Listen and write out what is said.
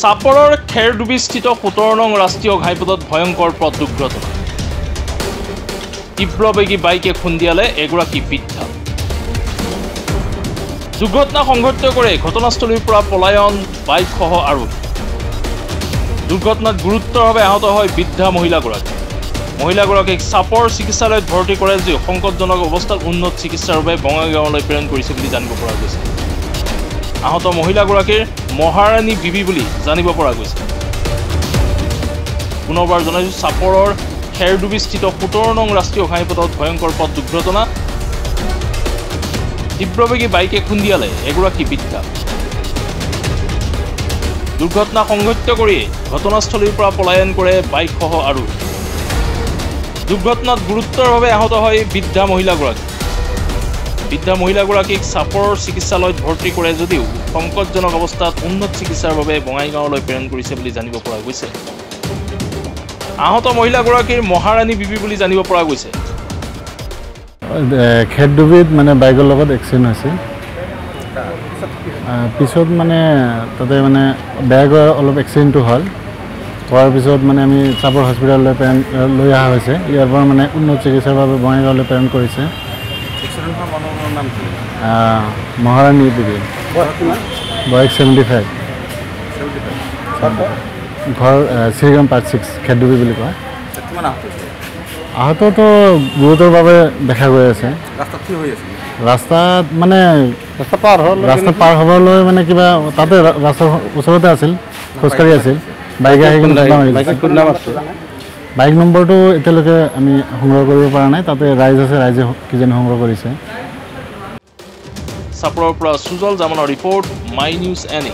চাপৰৰ খেৰডুবিস্থিত সোতৰ নং ৰাষ্ট্ৰীয় ঘাইপথত ভয়ংকৰ পথ দুৰ্ঘটনা তীব্ৰবেগী বাইকে খুন্দিয়ালে এগৰাকী বৃদ্ধা। দুৰ্ঘটনা সংঘটিত কৰি ঘটনাস্থলীৰ পৰা পলায়ন বাইকসহ আৰোহী দুৰ্ঘটনাত গুৰুতৰভাৱে আহত হয় বৃদ্ধা মহিলাগৰাকী। মহিলাগৰাকীক চাপৰ চিকিৎসালয়ত ভৰ্তি কৰে যদিও সংকটজনক অৱস্থাত উন্নত চিকিৎসাৰ বাবে বঙাইগাঁৱলৈ প্ৰেৰণ কৰিছে বুলি জানিব পৰা গৈছে। আহত মহিলাগৰাকীৰ মহাৰাণী বিবি বুলি জানিব পৰা গৈছে। পুনৰবাৰ জনাইছোঁ, চাপৰৰ খেৰডুবিস্থিত সোতৰ নং ৰাষ্ট্ৰীয় ঘাইপথত ভয়ংকৰ পথ দুৰ্ঘটনা। তীব্ৰবেগী বাইকে খুন্দিয়ালে এগৰাকী বৃদ্ধা। দুৰ্ঘটনা সংঘটিত কৰি ঘটনাস্থলীৰ পৰা পলায়ন কৰে বাইকসহ আৰু। দুৰ্ঘটনাত গুৰুতৰভাৱে আহত হয় বৃদ্ধা মহিলাগৰাকী। বৃদ্ধা মহিলাগৰাকীক চাপৰ চিকিৎসালয়ত ভৰ্তি কৰে যদিও সংকটজনক অৱস্থাত উন্নত চিকিৎসাৰ বাবে বঙাইগাঁৱলৈ প্ৰেৰণ কৰিছে বুলি জানিব পৰা গৈছে। আহত মহিলাগৰাকীৰ মহাৰাণী বিবি বুলি জানিব পৰা গৈছে। খেৰডুবিত মানে বাইকৰ লগত এক্সিডেণ্ট আহ, পিছত মানে তাতে মানে বেয়াকৈ অলপ এক্সিডেণ্টটো হ'ল। হোৱাৰ পিছত মানে আমি চাপৰ হস্পিটেললৈ প্ৰেৰণ লৈ অহা হৈছে। ইয়াৰ পৰা মানে উন্নত চিকিৎসাৰ বাবে বঙাইগাঁৱলৈ প্ৰেৰণ কৰিছে। মহাৰাণী দেৱী। বয়স ছেভেণ্টি ফাইভ ঘৰ শ্ৰীগ্ৰাম পাৰ্ট ছিক্স খেৰডুবি বুলি কয়। আহততো গুৰুতৰভাৱে দেখা গৈ আছে। ৰাস্তাত কি হৈ আছে? ৰাস্তাত মানে ৰাস্তা পাৰ হ'ল ৰাস্তা পাৰ হ'বলৈ মানে কিবা তাতে ৰাস্তাৰ ওচৰতে আছিল খোজকাঢ়ি আছিল। বাইকে আহি বাইক নম্বৰটো এতিয়ালৈকে আমি সংগ্ৰহ কৰিব পৰা নাই তাতে ৰাইজ আছে ৰাইজে কিজানি সংগ্ৰহ কৰিছে। চাপৰৰ পৰা সুজল জামানৰ ৰিপৰ্ট মাই নিউজ এন।